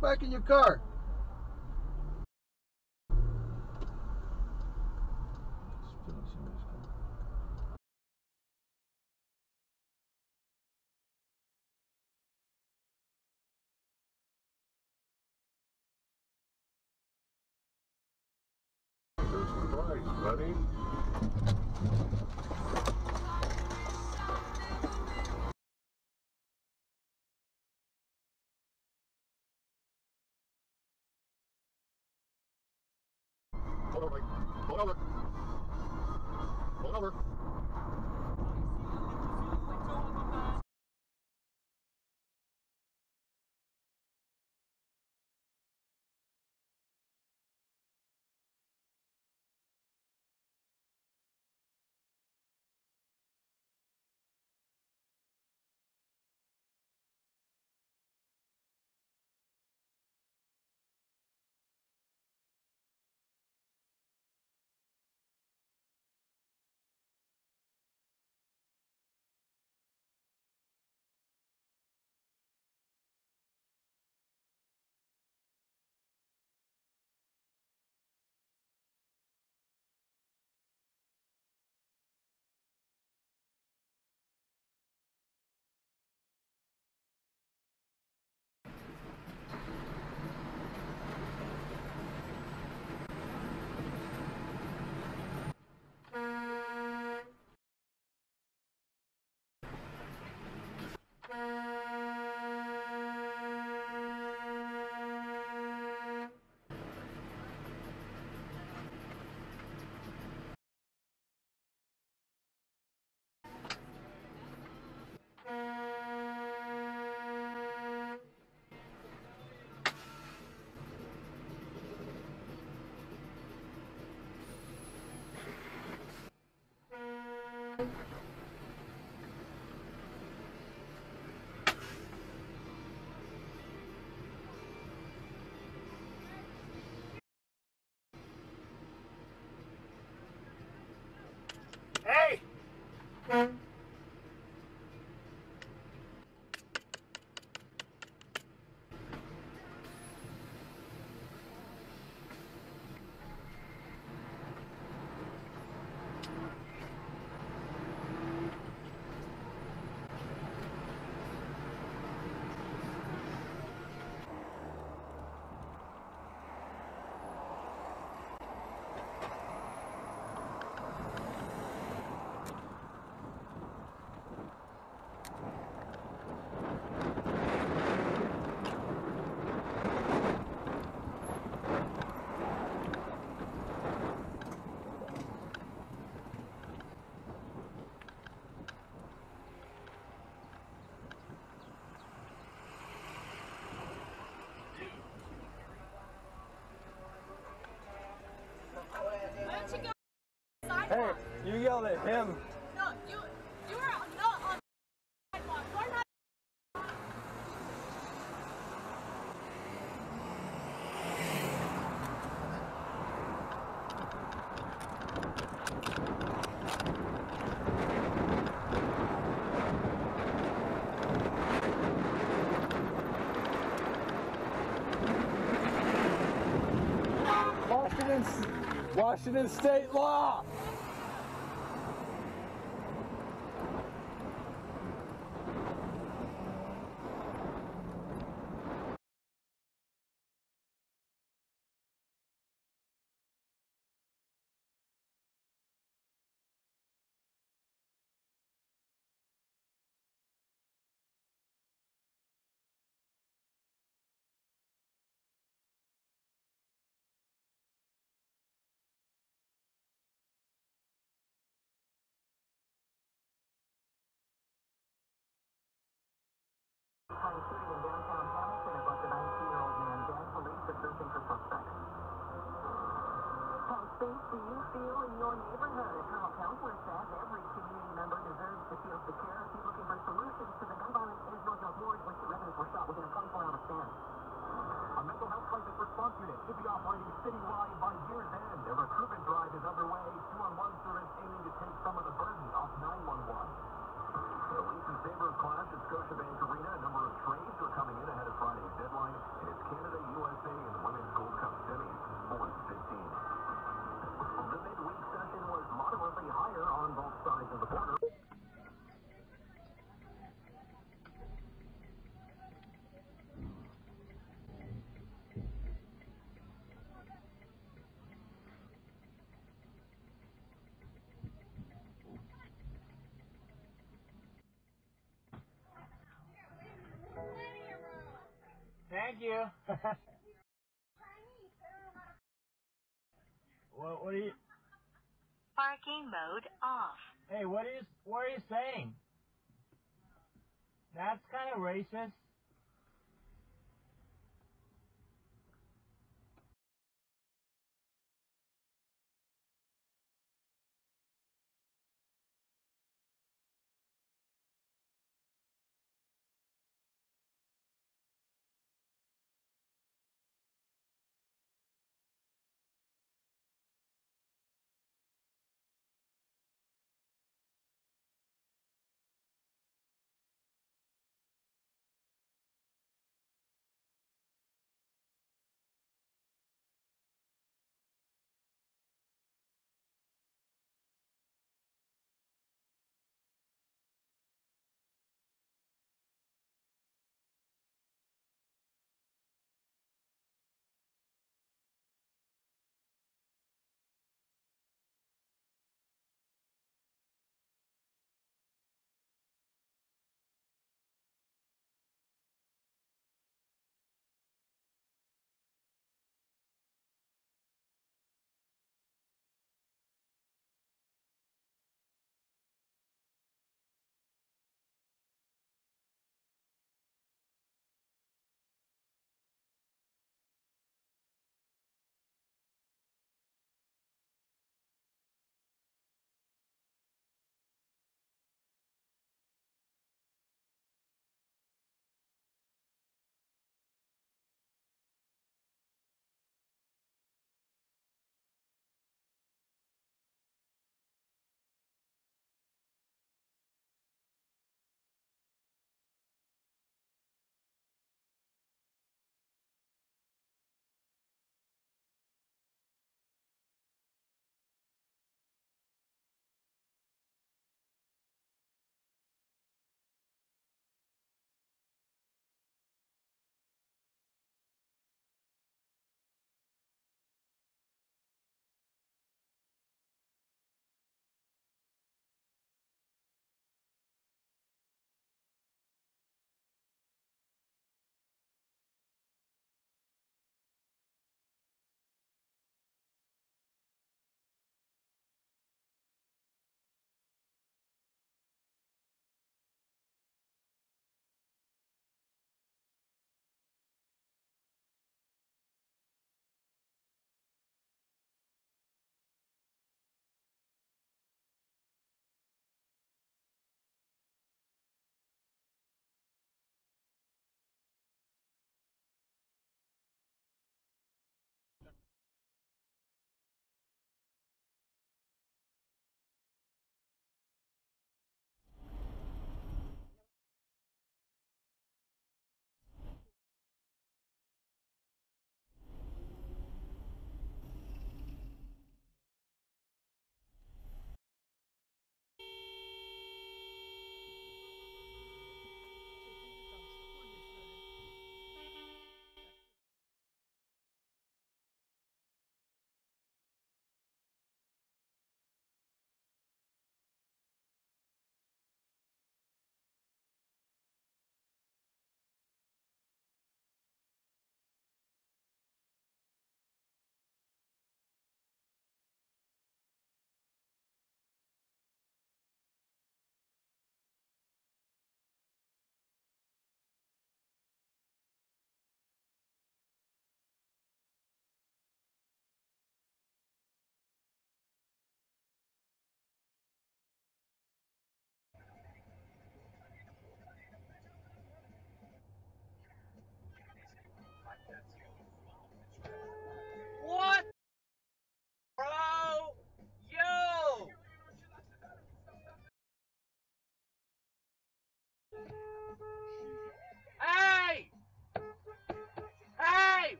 Back in your car. Hey! Why don't you go sidewalk? you yelled at him. No, you you are not on the sidewalk. You're not. Washington, Washington state law. Safe do you feel in your neighborhood? Colonel Counselor says every community member deserves to feel secure. He's looking for solutions to the gun violence in North North Ward where two residents were shot within a 24-hour span. A mental health crisis response unit should be operating citywide by year's end. A recruitment drive is underway. Two-on-one service aiming to take some of the burden off 911. The Leafs and Sabres clash at Scotiabank Arena. A number of trades are coming in ahead of Friday's deadline, and it's Canada Thank you. what, what are you? Parking mode off. Hey, what is? What are you saying? That's kind of racist.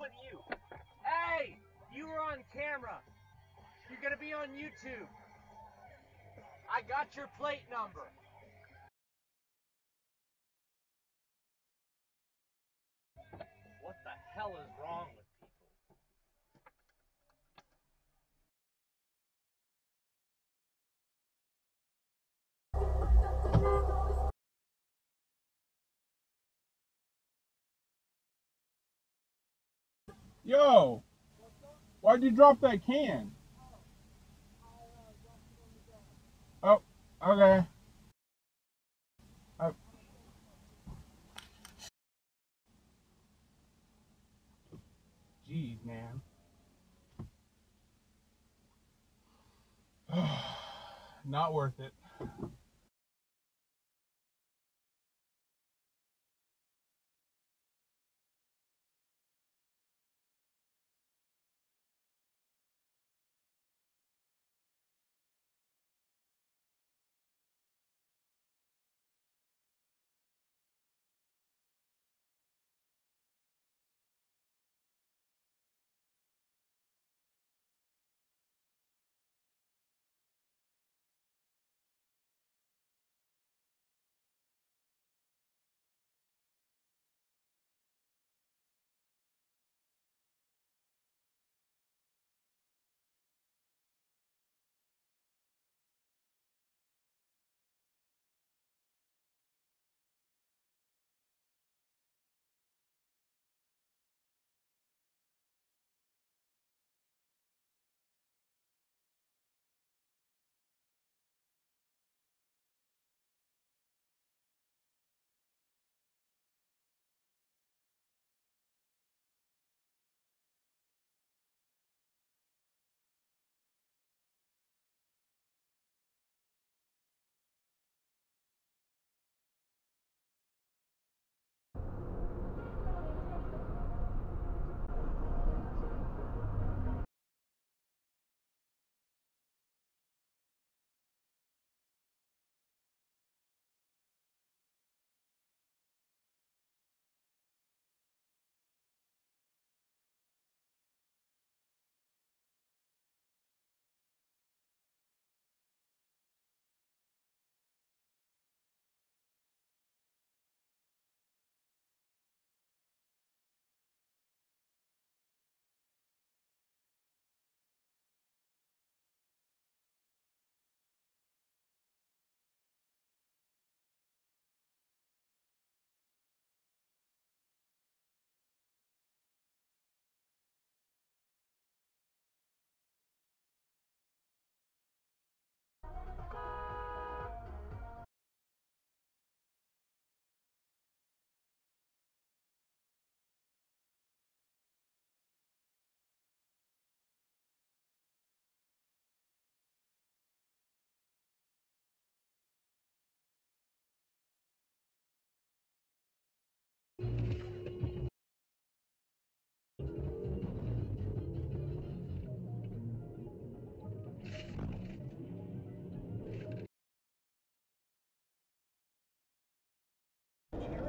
With you? Hey! You were on camera. You're gonna be on YouTube. I got your plate number. What the hell is Yo, why'd you drop that can? Oh, okay. Oh. Jeez, man. Not worth it.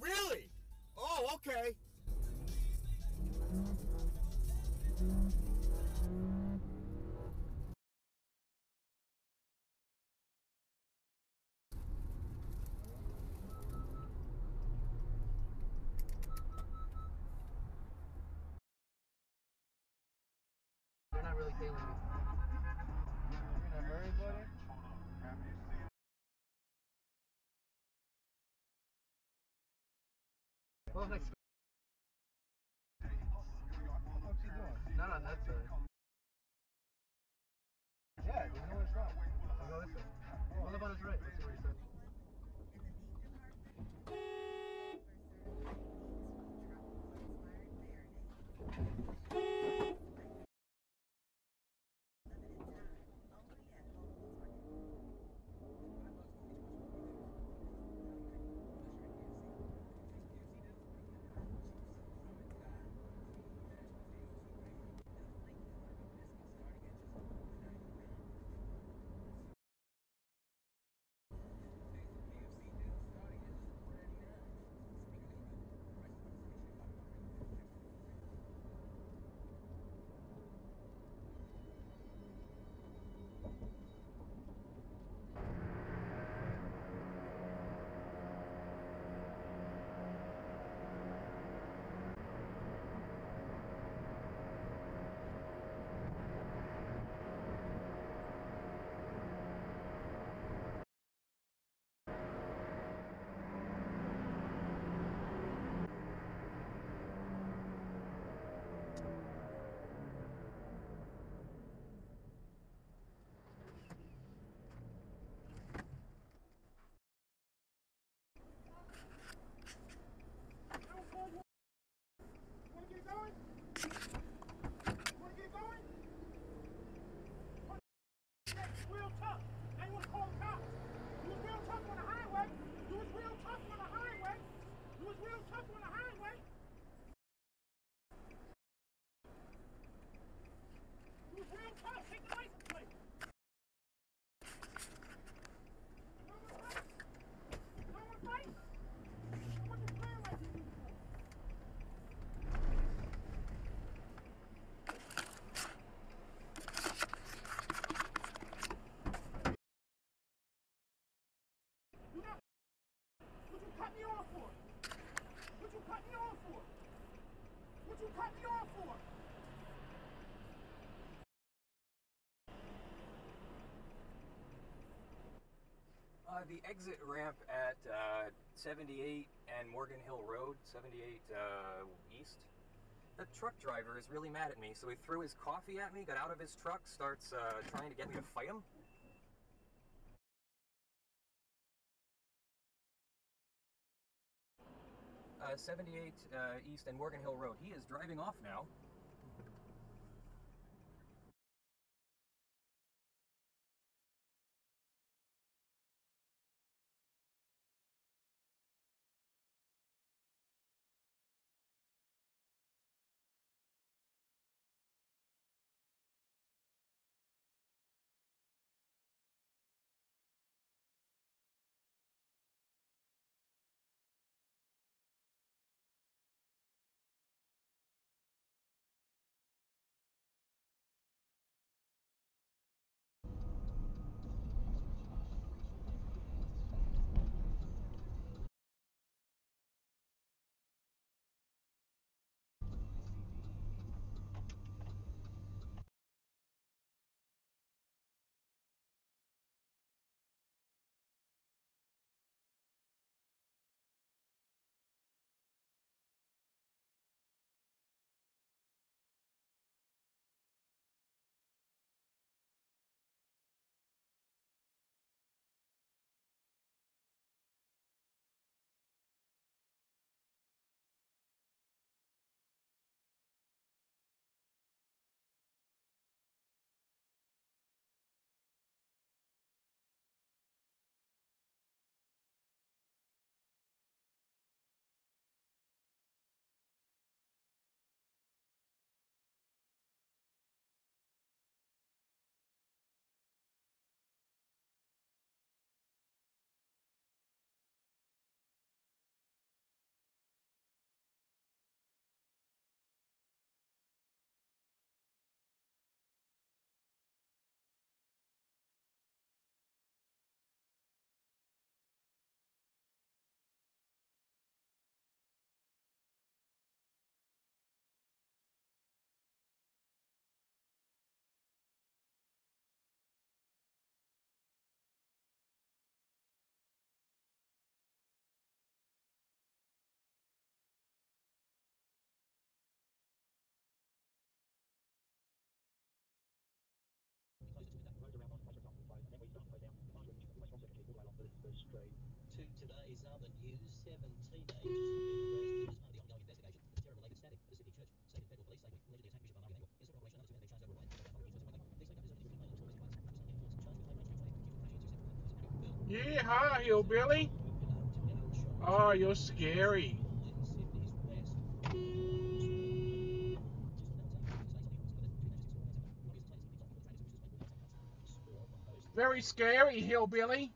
Really? Oh, okay. Well, thanks. No, no, that's the exit ramp at uh, 78 and Morgan Hill Road, 78 uh, East. The truck driver is really mad at me, so he threw his coffee at me, got out of his truck, starts uh, trying to get me to fight him. Uh, 78 uh, East and Morgan Hill Road. He is driving off now. Yeehaw, hillbilly. Oh, you're scary. Very scary, hillbilly.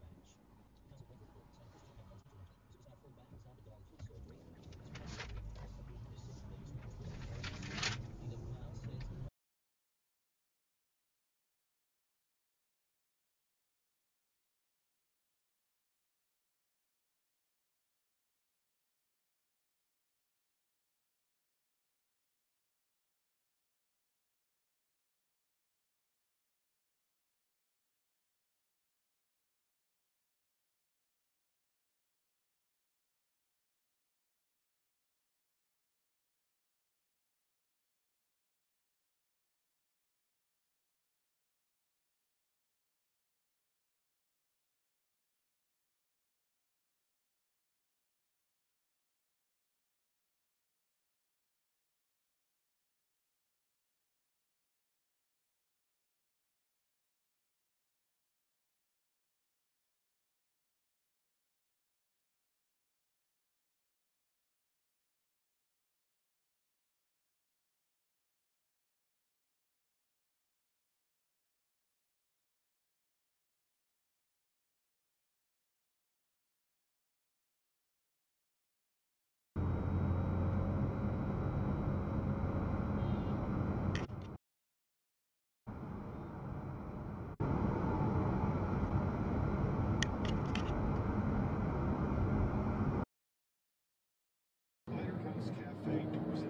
Cafe doors